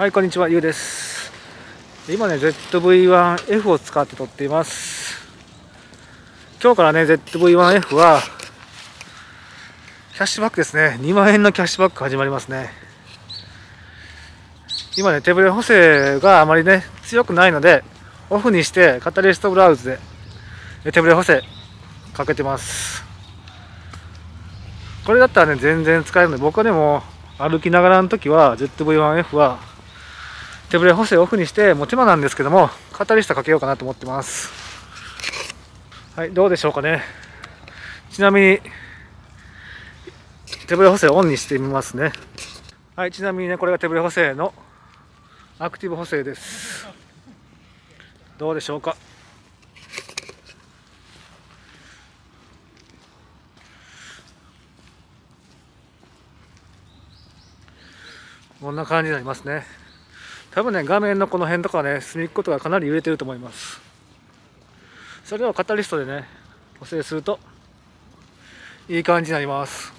はいこんにちはゆうです。今ね ZV-1F を使って撮っています。今日からね ZV-1F はキャッシュバックですね。2万円のキャッシュバック始まりますね。今ね手ブレ補正があまりね強くないのでオフにしてカタリストブラウズで手ブレ補正かけてます。これだったらね全然使えるので僕はでも歩きながらの時は ZV-1F は手ブレ補正オフにしてもう手間なんですけどもカタリストかけようかなと思ってます。はいどうでしょうかね。ちなみに手ブレ補正オンにしてみますね。はいちなみにねこれが手ブレ補正のアクティブ補正です。どうでしょうか。こんな感じになりますね。多分ね画面のこの辺とかね隅っことかかなり揺れてると思います。それをカタリストでね補正するといい感じになります。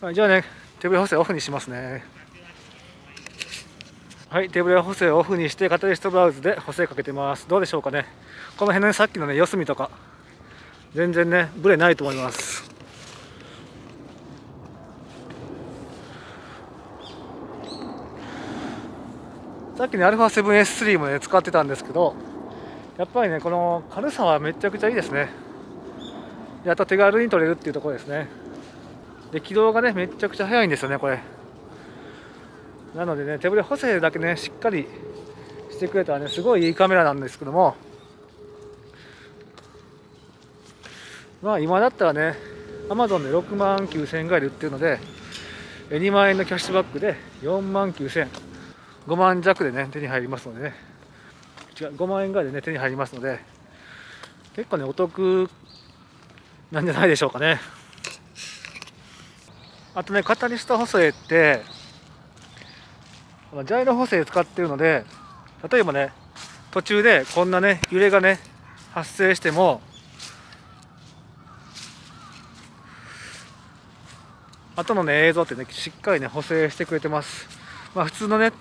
はい、じゃあね手ブレ補正オフにしますね。はい手ブレ補正をオフにしてカタリストブラウズで補正かけてます。どうでしょうかね。この辺の、ね、さっきのね四隅とか全然ねブレないと思います。さっきね α7S3 もね使ってたんですけどやっぱりねこの軽さはめちゃくちゃいいですね。であと手軽に取れるっていうところですね。で起動がねめちゃくちゃ速いんですよねこれ。なのでね手ぶれ補正だけねしっかりしてくれたらねすごいいいカメラなんですけども。まあ今だったらね Amazon で6万9000円ぐらいで売ってるので2万円のキャッシュバックで4万9000円。5万弱でね手に入りますのでね。違う5万円ぐらいでね手に入りますので結構ねお得なんじゃないでしょうかね。あとねカタリスト補正ってジャイロ補正使ってるので例えばね途中でこんなね揺れがね発生しても後のね映像ってねしっかりね補正してくれてます。まあ普通のね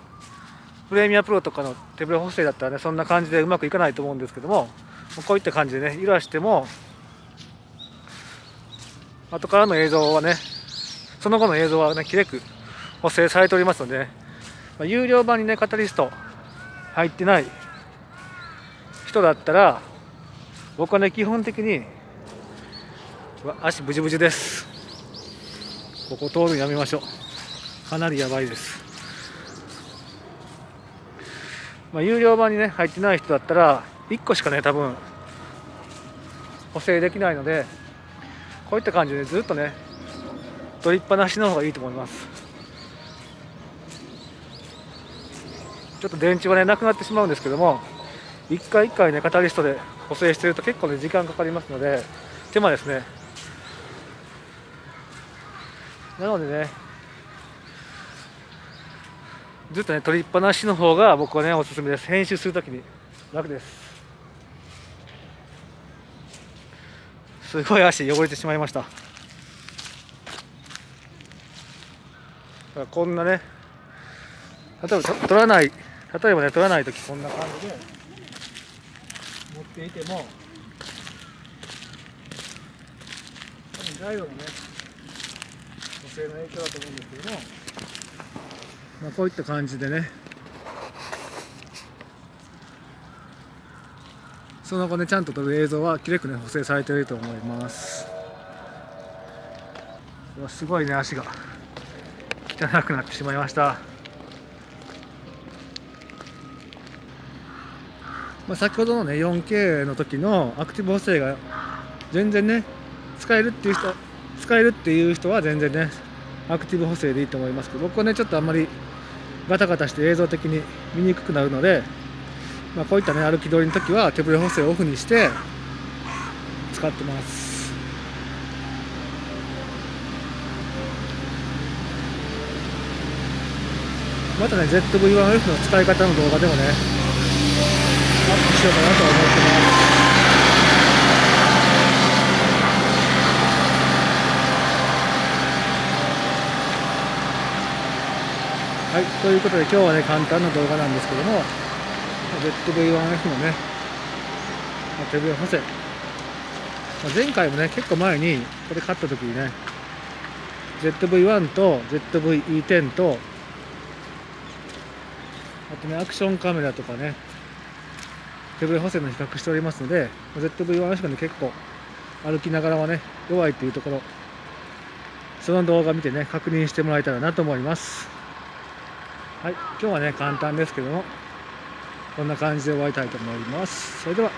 プレミアプロとかの手ブレ補正だったらねそんな感じでうまくいかないと思うんですけどもこういった感じでね揺らしても後からの映像はねその後の映像はねきれく補正されておりますので、ね、ま、有料版にねカタリスト入ってない人だったら僕はね基本的に足ブジブジです。ここ通るのやめましょう。かなりやばいです。まあ、有料版にね入ってない人だったら1個しかね多分補正できないのでこういった感じでずっとね取りっぱなしの方がいいと思います。ちょっと電池はねなくなってしまうんですけども1回1回ねカタリストで補正してると結構ね時間かかりますので手間ですね。なのでねずっとね取りっぱなしの方が僕はねおすすめです。編集するときに楽です。すごい足汚れてしまいました。こんなね例えば取らない例えばね取らない時こんな感じで持っていても多分材料のね補正の影響だと思うんですけどもまあ、こういった感じでね。その後ねちゃんと撮る映像はきれくね補正されていると思います。すごいね足が。汚くなってしまいました。まあ、先ほどのね 4K の時のアクティブ補正が全然ね使えるっていう人使えるっていう人は全然ねアクティブ補正でいいと思いますけど僕はねちょっとあんまりガタガタして映像的に見にくくなるので、まあ、こういったね歩き通りの時は手ブレ補正をオフにして使ってます。またね ZV-1F の使い方の動画でもねアップしようかなと思ってます。はい、ということで今日はね、簡単な動画なんですけども、ZV-1F のね、手笛補正。前回もね、結構前にこれ買った時にね、ZV-1 と ZV-E10 と、あとね、アクションカメラとかね、手笛補正の比較しておりますので、ZV-1F がね、結構歩きながらはね、弱いっていうところ、その動画見てね、確認してもらえたらなと思います。はい、今日はね、簡単ですけども、こんな感じで終わりたいと思います。それでは。